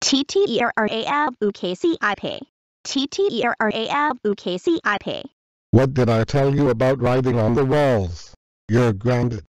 T-T-E-R-R-A-L-U-K-C-I-P. T-T-E-R-R-A-L-U-K-C-I-P. What did I tell you about writing on the walls? You're grounded.